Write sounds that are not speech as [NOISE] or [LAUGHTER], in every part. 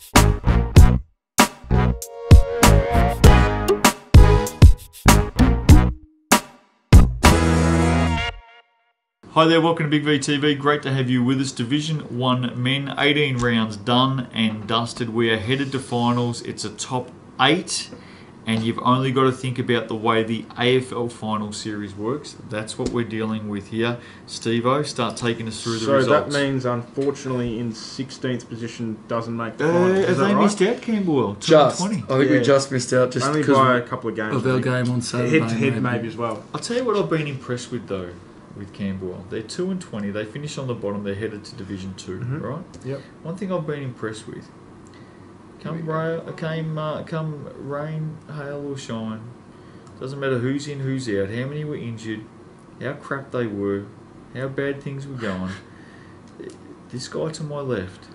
Hi there, welcome to Big V TV. Great to have you with us. Division 1 men, 18 rounds done and dusted. We are headed to finals. It's a top 8, and you've only got to think about the way the AFL final series works. That's what we're dealing with here. Steve O, start taking us through the So results. that means, unfortunately, in 16th position doesn't make the uh, final. have they right? missed out, Campbell? Just, 20. I think Yeah. we just missed out just Only by a couple of games. of our game on Saturday. Head to head, maybe as well. I'll tell you what I've been impressed with though, with Campbell. They're two and twenty. They finish on the bottom. They're headed to Division 2 Mhm. right? Yep. One thing I've been impressed with. Come rain, came uh, come rain, hail or shine. Doesn't matter who's in, who's out. How many were injured? How crap they were. How bad things were going. This guy to my left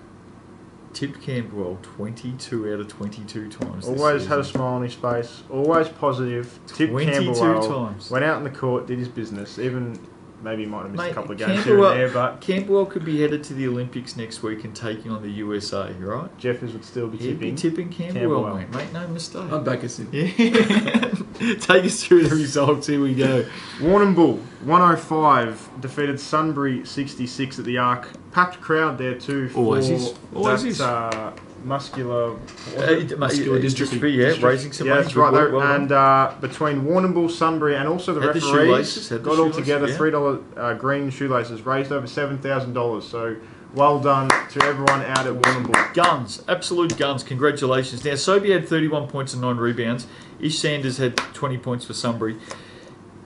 tipped Campbell 22 out of 22 times. Always had a smile on his face. Always positive. Tipped 22 Camberwell. times. Went out in the court, did his business. Even maybe he might have missed Mate, a couple of games here and there, but Campbell could be headed to the Olympics next week and taking on the USA, right? Jeffers would still be He'd be tipping. tipping Campbell, Camberwell. mate. Make no mistake. I'd back us in. Yeah. Take us through the results. Here we go. Warrnambool 105 defeated Sunbury 66 at the Arc. Packed crowd there too. For Always is. Always that, is. Uh, muscular. Uh, Muscular uh, dystrophy. yeah, Dystrophy. raising some yeah, that's right. There. well and uh, between Warrnambool, Sunbury, and also the Had the referees, shoelaces, had the got all together yeah. three dollar uh, green shoelaces, raised over seven thousand dollars. So well done to everyone out at Warrnambool. Guns, absolute guns. Congratulations. Now, Sobey had 31 points and 9 rebounds. Ish Sanders had 20 points for Sunbury.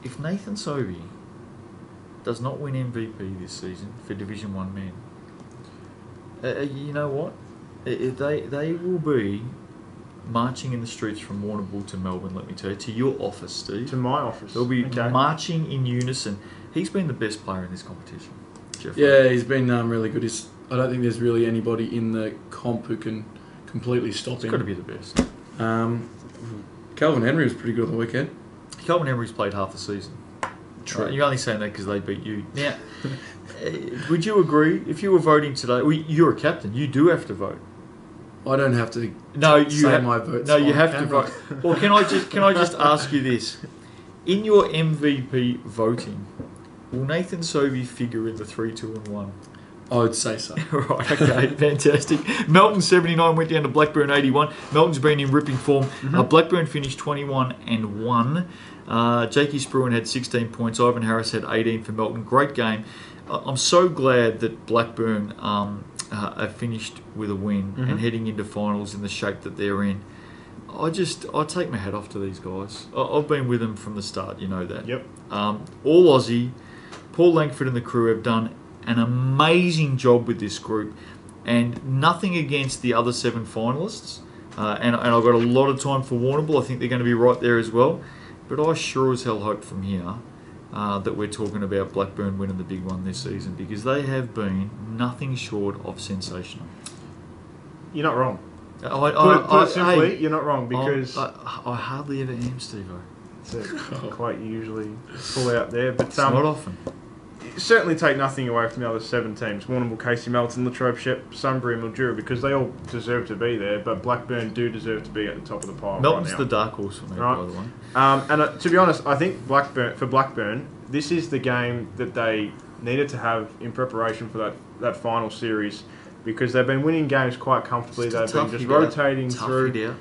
If Nathan Sobey does not win MVP this season for Division 1 men, uh, uh, you know what? They, they will be marching in the streets from Warrnambool to Melbourne, let me tell you, to your office, Steve. To my office. They'll be Okay. marching in unison. He's been the best player in this competition. Yeah, he's been um, really good. He's, I don't think there's really anybody in the comp who can completely stop He's him. got to be the best. Um, Calvin Henry was pretty good on the weekend. Calvin Henry's played half the season. Right, you're only saying that because they beat you. Now, uh, [LAUGHS] would you agree if you were voting today? Well, you're a captain. You do have to vote. I don't have to. No, you Say have. my votes no, you have to vote. Well, can I just can I just [LAUGHS] ask you this? In your MVP voting, will Nathan Sobey figure in the three, two, and one? I would say so. [LAUGHS] right, okay, fantastic. Melton 79 went down to Blackburn 81. Melton's been in ripping form. Uh, Blackburn finished 21 and 1. Uh, Jakey Spruan had 16 points. Ivan Harris had 18 for Melton. Great game. I'm so glad that Blackburn um, uh, have finished with a win and heading into finals in the shape that they're in. I just, I take my hat off to these guys. I- I've been with them from the start, you know that. Yep. Um, all Aussie. Paul Langford and the crew have done an amazing job with this group, and nothing against the other seven finalists. Uh, and, and I've got a lot of time for Warrnambool. I think they're going to be right there as well. But I sure as hell hope from here uh, that we're talking about Blackburn winning the big one this season because they have been nothing short of sensational. You're not wrong. I, Put, I, it, put I- it simply, hey, you're not wrong because I, I, I hardly ever am, Steve. it's [LAUGHS] quite usually pull out there. But It's um, not often. Certainly take nothing away from the other seven teams Warrnambool, Casey Melton, Latrobe Shep, Sunbury, and Mildura because they all deserve to be there, but Blackburn do deserve to be at the top of the pile. Melton's right the dark horse for me, Right. by the way. Um, and uh, to be honest, I think Blackburn for Blackburn, this is the game that they needed to have in preparation for that, that final series because they've been winning games quite comfortably. Just They've been just rotating through.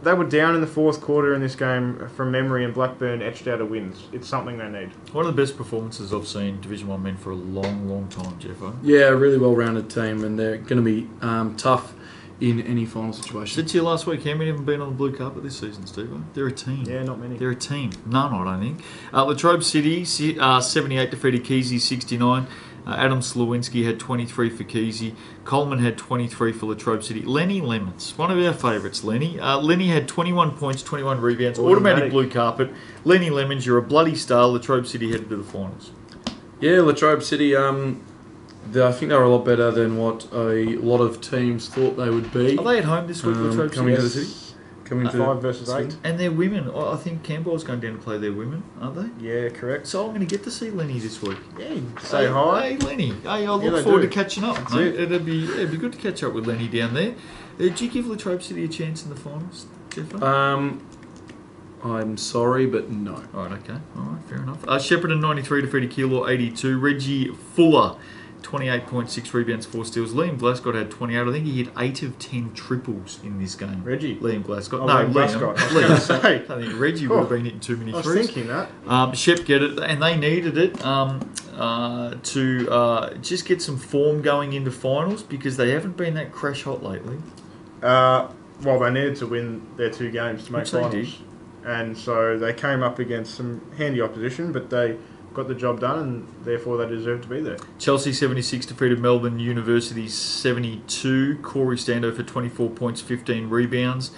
Hit out. They were down in the fourth quarter in this game from memory, and Blackburn etched out a win. It's something they need. One of the best performances I've seen Division One men for a long, long time, Jeffo. Yeah, a really well-rounded team, and they're going to be um, tough in any final situation. said to you last week, how many have been on the blue carpet this season, Steve? They're a team. Yeah, not many. They're a team. None, I don't think. Uh, Latrobe City, uh, 78 defeated Keysy, 69. Uh, Adam Slawinski had 23 for Keysy. Coleman had 23 for Latrobe City. Lenny Lemons, one of our favourites, Lenny. Uh, Lenny had 21 points, 21 rebounds, automatic. Automatic. blue carpet. Lenny Lemons, you're a bloody star. Latrobe City headed to the finals. Yeah, Latrobe City. Um, they, I think they were a lot better than what a lot of teams thought they would be. Are they at home this week, Um, Latrobe coming City? to the city. Coming to Five versus eight. Sweden. And their women, I I think Campbell's going down to play their women, aren't they? Yeah, correct. So I'm going to get to see Lenny this week. Yeah, say hey, hi. Hey, Lenny. Hey, I look Yeah, forward do. to catching up. That's mate. it. It'd be it'd be good to catch up with Lenny down there. Uh, did you give Latrobe City a chance in the finals, Jeff? Um, I'm sorry, but no. All right, okay. All right, fair enough. Uh, Shepparton 93 defeated Keilor 82. Reggie Fuller 28.6 rebounds, 4 steals. Liam Glasgow had 28. I think he hit 8 of 10 triples in this game. Reggie. Liam Glasgow. Oh, no, Liam. Glasgow. I was Liam. say. I think Reggie would have been hitting too many threes. I was threes. thinking that. Um, Shep get it, and they needed it um, uh, to uh, just get some form going into finals because they haven't been that crash hot lately. Uh, well, they needed to win their two games to make Which finals, and so they came up against some handy opposition, but they got the job done, and therefore they deserve to be there. Chelsea 76 defeated Melbourne University 72. Corey Stando for 24 points, 15 rebounds.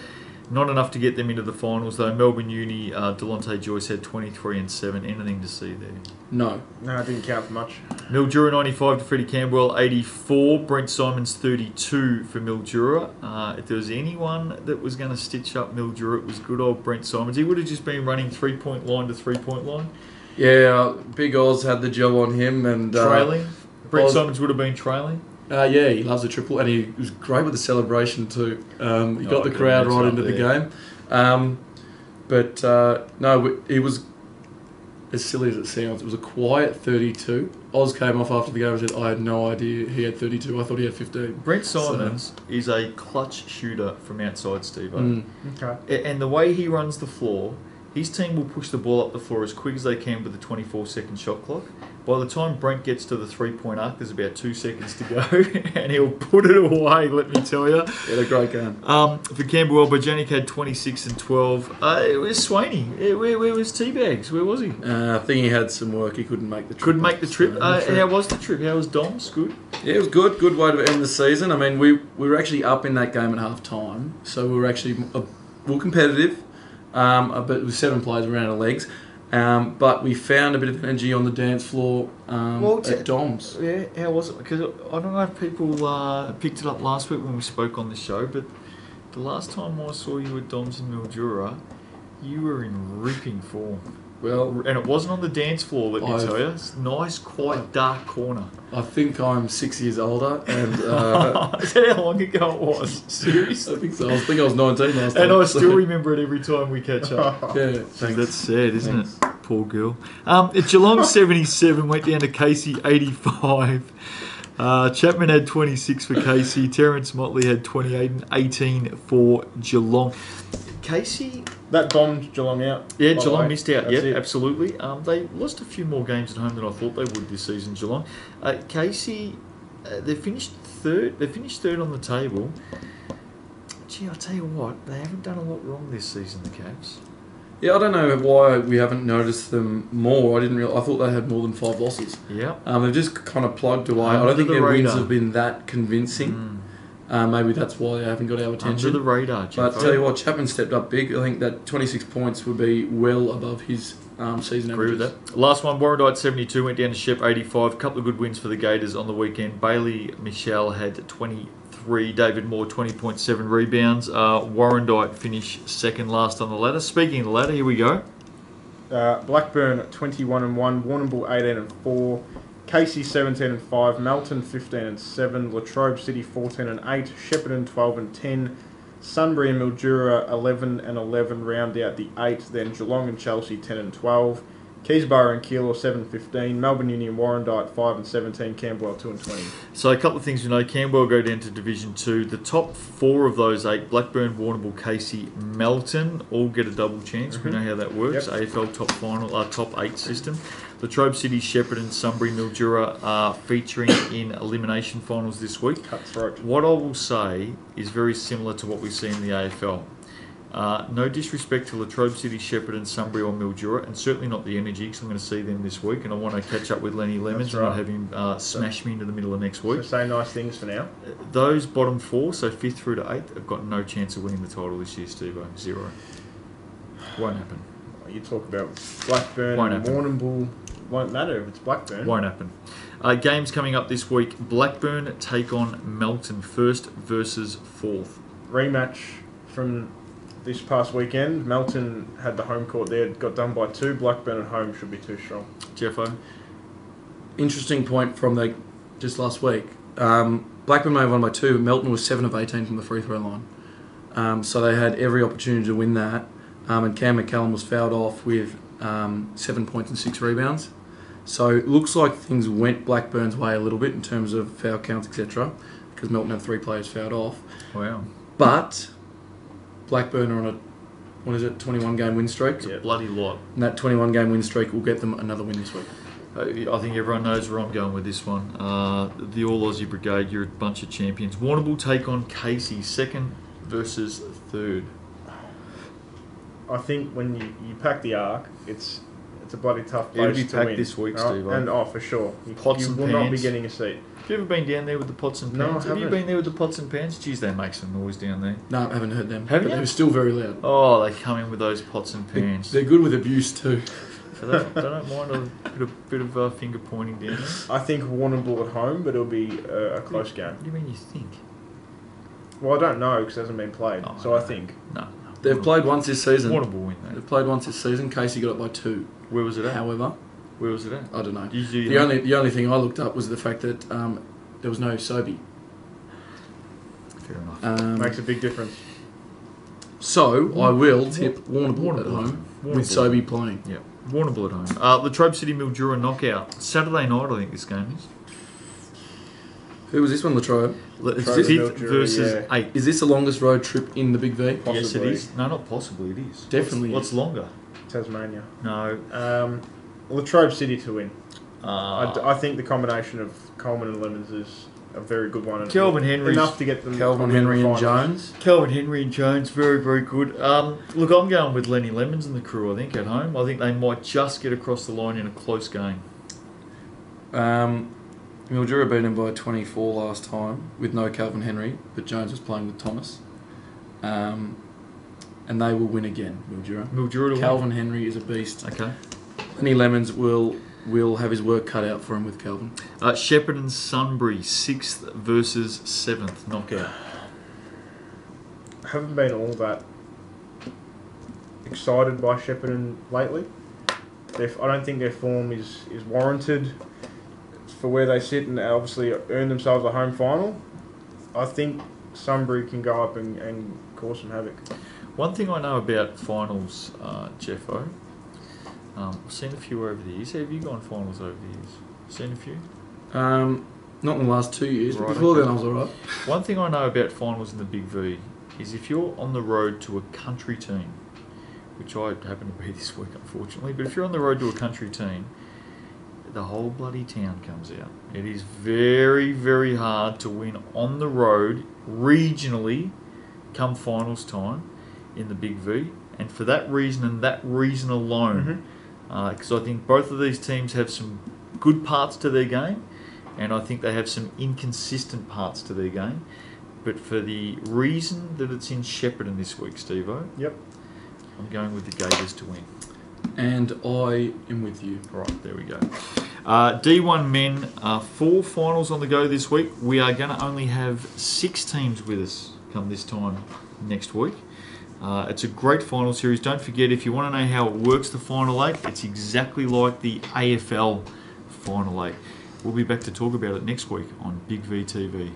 Not enough to get them into the finals though. Melbourne Uni, uh, Delonte Joyce had 23 and 7. Anything to see there? No. No, it didn't count for much. Mildura 95 to Freddie Campbell 84. Brent Simons 32 for Mildura. Uh, if there was anyone that was going to stitch up Mildura, it was good old Brent Simons. He would have just been running three point line to three point line, Yeah, Big Oz had the job on him, and uh, trailing. Brent Oz- Simons would have been trailing. Uh, yeah, he loves a triple, and he was great with the celebration too. Um, he Oh, got the crowd right up into the game. Um, but uh, no, he was as silly as it sounds. It was a quiet 32. Oz came off after the game and said, "I had no idea he had 32. I thought he had 15." Brent So- Simons is a clutch shooter from outside, Steve. Mm. Okay. And the way he runs the floor, his team will push the ball up the floor as quick as they can with the 24 second shot clock. By the time Brent gets to the three point arc, there's about two seconds to go, [LAUGHS] and he'll put it away, let me tell you. He had a great game. Um, for Campbell, Bojanic had 26 and 12. Uh, it was Swaney. Uh, where, where was Teabags? Where was he? Uh, I think he had some work. He couldn't make the trip. Couldn't make the trip. Uh, how was the trip? How was Dom's? Good. Yeah, it was good. Good way to end the season. I mean, we, we were actually up in that game at half time, so we were actually uh, we were competitive, um, uh, but with seven players around our legs. Um, but we found a bit of energy on the dance floor um, Well, at Dom's. Yeah, how was it? Because I don't know if people uh, picked it up last week when we spoke on the show, but the last time I saw you at Dom's in Mildura, you were in ripping form. Well, And it wasn't on the dance floor, let me I've- tell you. It's nice, quiet, dark corner. I think I'm six years older, and uh, [LAUGHS] Is that how long ago it was? [LAUGHS] I Seriously? think so. I think I was 19 last time. And I so- still remember it every time we catch up. [LAUGHS] Yeah, thanks. that's sad, isn't it? Poor girl. Um, at Geelong 77 went down to Casey 85. Uh, Chapman had 26 for Casey. Terrence Motley had 28 and 18 for Geelong. Casey, That bombed Geelong out. yeah, by Geelong missed out. That's Yeah, it. absolutely. Um, they lost a few more games at home than I thought they would this season. Geelong. Uh, Casey, uh, they finished third. They finished third on the table. Gee, I tell you what, they haven't done a lot wrong this season. The Cavs. Yeah, I don't know why we haven't noticed them more. I didn't real. I thought they had more than five losses. Yeah. Um, they've just kind of plugged away. I don't think the their wins have been that convincing. Mm. Uh, maybe that's why they haven't got our attention. Under attention. the radar. But Jeffo. tell you what, Chapman stepped up big. I think that 26 points would be well above his um, season Agree averages. with that. Last one, Warrandyte 72 went down to Shep 85. A couple of good wins for the Gators on the weekend. Bailey Michelle had 23. David Moore 20.7 rebounds. Uh, Warrandyte finished second last on the ladder. Speaking of the ladder, here we go. Uh, Blackburn 21 and 1, Warrnambool 18 and 4, Casey 17 and 5, Melton 15 and 7, Latrobe City 14 and 8, Shepparton 12 and 10, Sunbury and Mildura 11 and 11 round out the 8, then Geelong and Chelsea 10 and 12, Keysborough and Keilor 7 15, Melbourne Uni and Warrandyte 5 and 17, Camberwell 2 and 20. So a couple of things we know. Camberwell go down to Division 2. The top four of those eight, Blackburn, Warrnambool, Casey, Melton, all get a double chance. We Mhm. know how that works. Yep. AFL top final, uh, top eight system. Latrobe City, Shepparton, Sunbury, Mildura are featuring in elimination finals this week. Cutthroat. What I will say is very similar to what we see in the AFL. Uh, no disrespect to Latrobe City, Shepparton, Sunbury, or Mildura, and certainly not the Energy, because I'm going to see them this week, and I want to catch up with Lenny Lemons That's and not right. have him uh, smash me into the middle of next week. So say nice things for now. Those bottom four, so fifth through to eighth, have got no chance of winning the title this year, Steve. Zero. Won't happen. You talk about Blackburn Won't and. Warrnambool. Won't matter if it's Blackburn. Won't happen. Uh, games coming up this week Blackburn take on Melton, first versus fourth. rematch from this past weekend. Melton had the home court there, got done by two. Blackburn at home should be too strong. Jeffo. Interesting point from the just last week. Um, Blackburn may have won by two. Melton was seven of eighteen from the free throw line, um, so they had every opportunity to win that. Um, and Cam McCallum was fouled off with um, seven points and six rebounds. So it looks like things went Blackburn's way a little bit in terms of foul counts, etc. Because Melton had three players fouled off. Wow. But Blackburn are on a what is it, 21 game win streak. It's a bloody lot. And that 21 game win streak will get them another win this week. Uh, I think everyone knows where I'm going with this one. Uh, the All Aussie Brigade, you're a bunch of champions. Warrnambool take on Casey, second versus third. I think when you, you pack the arc, it's it's a bloody tough It'll be to packed win. this week, Oh, Steve, And oh, for sure, you, Pots you and will not be pans. getting a seat. Have you ever been down there with the pots and No, I pans? Have you haven't. been there with the pots and pans? Geez, they make some noise down there. No, I haven't heard them. Have but you? they're still very loud. Oh, they come in with those pots and They- pans. They're good with abuse too. So they, they don't mind a bit of, bit of uh, finger pointing down there. I think Warrnambool at home, but it'll be a, a close game. What do you mean you think? Well, I don't know because it hasn't been played. Oh, so I no. think No. They've played once this season. Warrnambool win that. They've played once this season. Casey got it by two. Where was it at? However, Where was it at? I don't know. You do The only the only thing I looked up was the fact that um, there was no Sobey. Fair enough. Um, makes a big difference. so I will tip Warrnambool at Warrnambool. home with. Sobey playing. Yeah, Warrnambool at home. Uh, Latrobe City Mildura knockout Saturday night. I think this game is. Who was this one, Latrobe? It's Latrobe fifth Mildura, versus yeah. eight. Is this the longest road trip in the Big V? Yes, it is. No, not possibly. It is. Definitely What's, what's longer? Tasmania. No. Um, Latrobe City to win. I, Uh, d- I think the combination of Coleman and Lemons is a very good one. Calvin Henry's- enough to get them. Calvin probably the Henry and. Jones. Calvin Henry and Jones, very, very good. Um, look, I'm going with Lenny Lemons and the crew, I think, at home. I think they might just get across the line in a close game. Um, Mildura beat him by 24 last time with no Calvin Henry, but Jones was playing with Thomas. Um, and they will win again, Mildura. Mildura to Calvin Henry is a beast. Okay. Lenny Lemons will will have his work cut out for him with Calvin. Uh, Shepparton Sunbury, 6th versus 7th knockout. haven't been all that excited by Shepparton lately. Their, I don't think their form is, is warranted for where they sit and obviously earn themselves a home final. I think Sunbury can go up and, and cause some havoc. One thing I know about finals, uh, Jeffo, um, I've seen a few over the years. Have you gone finals over the years? Seen a few? Um, not in the last two years, but Right, before okay. then I was alright. One thing I know about finals in the Big V is if you're on the road to a country team, which I happen to be [LAUGHS] this week, unfortunately, but if you're on the road to a country team, the whole bloody town comes out. It is very, very hard to win on the road regionally come finals time in the Big V. And for that reason and that reason alone, mm-hmm. uh, because I think both of these teams have some good parts to their game, and I think they have some inconsistent parts to their game. But for the reason that it's in Shepparton this week, Stevo, Yep. I'm going with the Gators to win. And I am with you. All right, there we go. Uh, D1 men, are four finals on the go this week. We are going to only have six teams with us come this time next week. Uh, it's a great final series. Don't forget, if you want to know how it works, the final eight, it's exactly like the AFL final eight. We'll be back to talk about it next week on Big VTV.